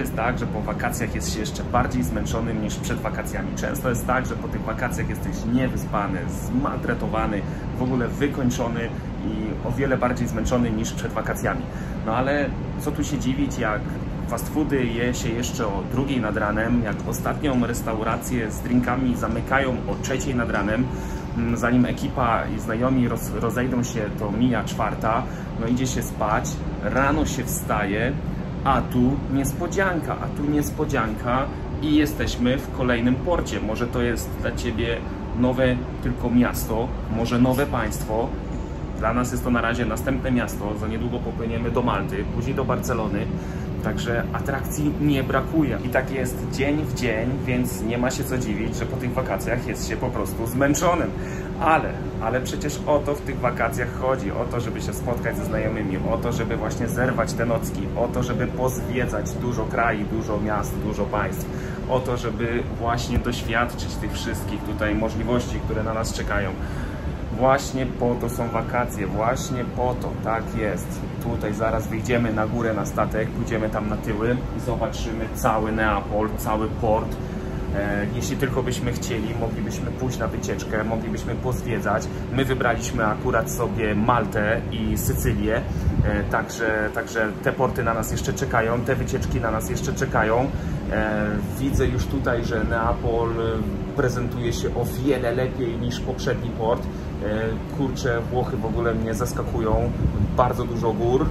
jest tak, że po wakacjach jest się jeszcze bardziej zmęczonym niż przed wakacjami. Często jest tak, że po tych wakacjach jesteś niewyspany, zmaltretowany, w ogóle wykończony i o wiele bardziej zmęczony niż przed wakacjami. No ale co tu się dziwić, jak fast foody je się jeszcze o drugiej nad ranem, jak ostatnią restaurację z drinkami zamykają o trzeciej nad ranem, mm, zanim ekipa i znajomi roz, rozejdą się, to mija czwarta, no idzie się spać, rano się wstaje, a tu niespodzianka, a tu niespodzianka i jesteśmy w kolejnym porcie. Może to jest dla Ciebie nowe tylko miasto, może nowe państwo. Dla nas jest to na razie następne miasto, za niedługo popłyniemy do Malty, później do Barcelony. Także atrakcji nie brakuje. I tak jest dzień w dzień, więc nie ma się co dziwić, że po tych wakacjach jest się po prostu zmęczonym. Ale, ale przecież o to w tych wakacjach chodzi. O to, żeby się spotkać ze znajomymi, o to, żeby właśnie zerwać te nocki, o to, żeby pozwiedzać dużo krajów, dużo miast, dużo państw. O to, żeby właśnie doświadczyć tych wszystkich tutaj możliwości, które na nas czekają. Właśnie po to są wakacje, właśnie po to, tak jest. Tutaj zaraz wyjdziemy na górę na statek, pójdziemy tam na tyły i zobaczymy cały Neapol, cały port. E, jeśli tylko byśmy chcieli, moglibyśmy pójść na wycieczkę, moglibyśmy pozwiedzać. My wybraliśmy akurat sobie Maltę i Sycylię, e, także, także te porty na nas jeszcze czekają, te wycieczki na nas jeszcze czekają. E, widzę już tutaj, że Neapol prezentuje się o wiele lepiej niż poprzedni port. Kurcze, Włochy w ogóle mnie zaskakują. Bardzo dużo gór.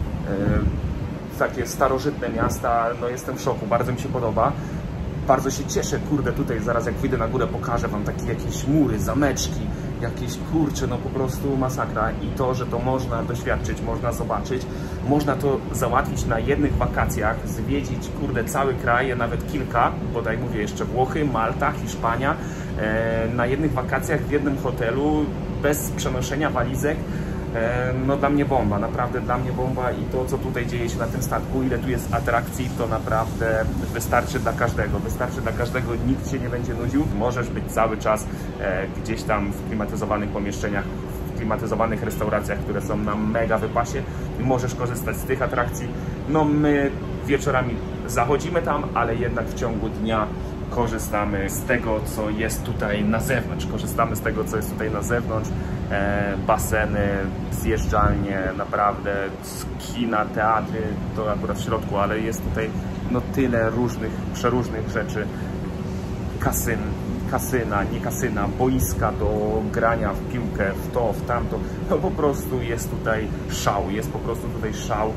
Takie starożytne miasta. No jestem w szoku, bardzo mi się podoba. Bardzo się cieszę, kurde, tutaj zaraz jak wyjdę na górę pokażę Wam takie jakieś mury, zameczki, jakieś kurcze, no po prostu masakra. I to, że to można doświadczyć, można zobaczyć, można to załatwić na jednych wakacjach, zwiedzić, kurde, cały kraj, nawet kilka, bodaj mówię jeszcze Włochy, Malta, Hiszpania, e, na jednych wakacjach w jednym hotelu, bez przenoszenia walizek, no dla mnie bomba, naprawdę dla mnie bomba i to co tutaj dzieje się na tym statku, ile tu jest atrakcji, to naprawdę wystarczy dla każdego, wystarczy dla każdego, nikt się nie będzie nudził, możesz być cały czas e, gdzieś tam w klimatyzowanych pomieszczeniach, w klimatyzowanych restauracjach, które są na mega wypasie i możesz korzystać z tych atrakcji. No my wieczorami zachodzimy tam, ale jednak w ciągu dnia korzystamy z tego, co jest tutaj na zewnątrz. Korzystamy z tego, co jest tutaj na zewnątrz. E, baseny, zjeżdżalnie, naprawdę kina, teatry, to akurat w środku, ale jest tutaj no tyle różnych, przeróżnych rzeczy. Kasyn, kasyna, nie kasyna, boiska do grania w piłkę, w to, w tamto. No po prostu jest tutaj szał, jest po prostu tutaj szał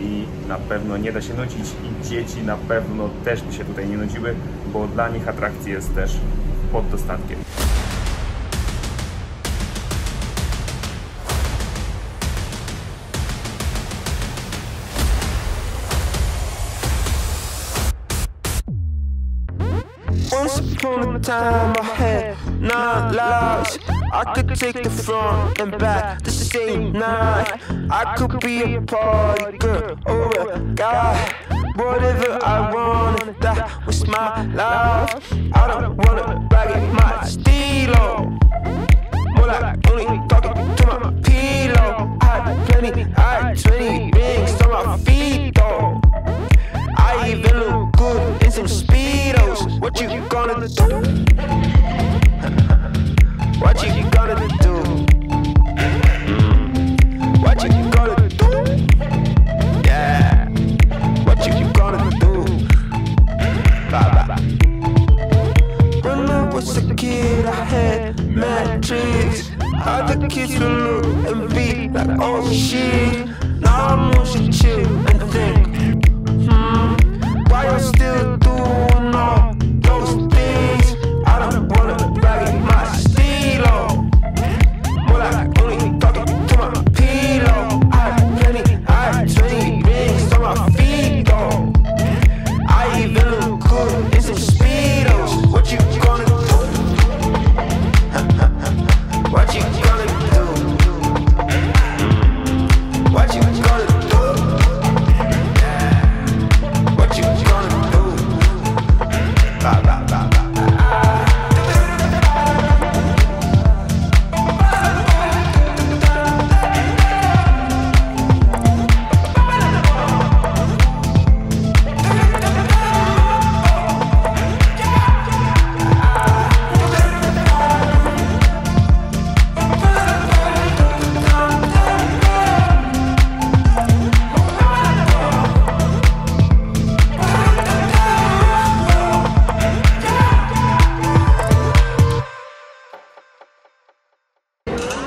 i na pewno nie da się nudzić i dzieci na pewno też by się tutaj nie nudziły, bo dla nich atrakcji jest też pod dostatkiem. A time I had nine lives. I could take the front and back the same night. I could be a party girl or a guy. Whatever I want, that was my life. I don't wanna brag it, my stilo. More like only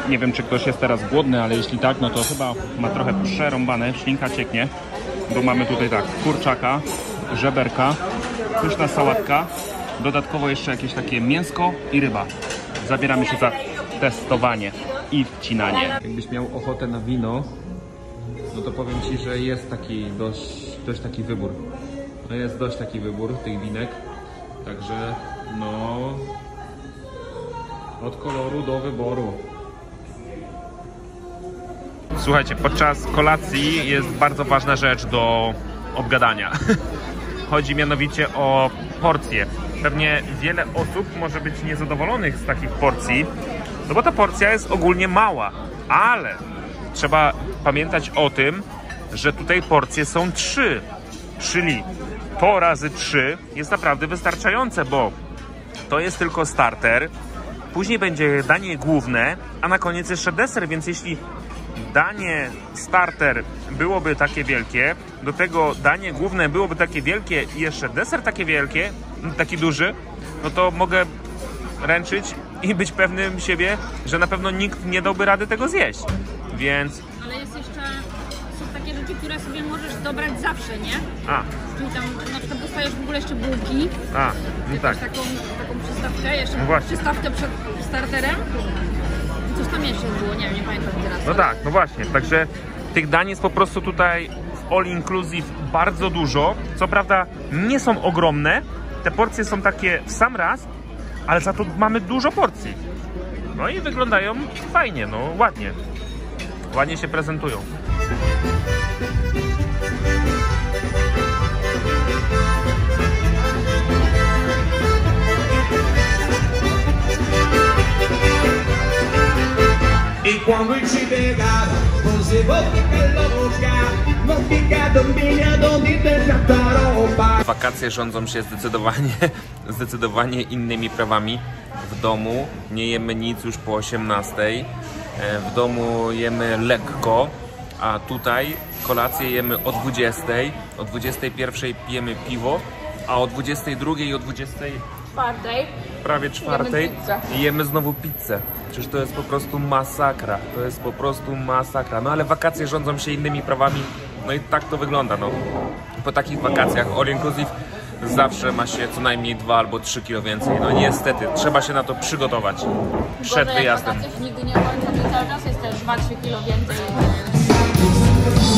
Nie wiem, czy ktoś jest teraz głodny, ale jeśli tak, no to chyba ma trochę przerąbane, ślinka cieknie, bo mamy tutaj tak, kurczaka, żeberka, pyszna sałatka, dodatkowo jeszcze jakieś takie mięsko i ryba. Zabieramy się za testowanie i wcinanie. Jakbyś miał ochotę na wino, no to powiem Ci, że jest taki dość, dość taki wybór. No jest dość taki wybór tych winek, także no od koloru do wyboru. Słuchajcie, podczas kolacji jest bardzo ważna rzecz do obgadania. Chodzi mianowicie o porcje. Pewnie wiele osób może być niezadowolonych z takich porcji, no bo ta porcja jest ogólnie mała, ale trzeba pamiętać o tym, że tutaj porcje są trzy, czyli to razy trzy jest naprawdę wystarczające, bo to jest tylko starter, później będzie danie główne, a na koniec jeszcze deser, więc jeśli danie starter byłoby takie wielkie, do tego danie główne byłoby takie wielkie i jeszcze deser takie wielkie, taki duży, no to mogę ręczyć i być pewnym siebie, że na pewno nikt nie dałby rady tego zjeść. Więc, Ale jest jeszcze, są takie rzeczy, które sobie możesz dobrać zawsze, nie? a, Czyli tam na przykład dostajesz w ogóle jeszcze bułki, a, no tak. taką, taką przystawkę, jeszcze No właśnie. przystawkę przed starterem. I coś tam jeszcze było, nie wiem, nie pamiętam teraz. No tak, no właśnie. Także tych dań jest po prostu tutaj w All Inclusive bardzo dużo. Co prawda nie są ogromne. Te porcje są takie w sam raz, ale za to mamy dużo porcji. No i wyglądają fajnie, no ładnie. Ładnie się prezentują. E quando Wakacje rządzą się zdecydowanie, zdecydowanie innymi prawami. W domu nie jemy nic już po 18. E, W domu jemy lekko, a tutaj kolację jemy o 20. O 21 pijemy piwo, a o 22 i o 20 czwartej. prawie czwartej i jemy znowu pizzę. Przecież to jest po prostu masakra. To jest po prostu masakra. No ale wakacje rządzą się innymi prawami. No i tak to wygląda. No. Po takich wakacjach all inclusive zawsze ma się co najmniej 2 albo 3 kilo więcej. No niestety, trzeba się na to przygotować przed jak wyjazdem. się nigdy nie kończą i cały czas jest też 2-3 kilo więcej Thank you.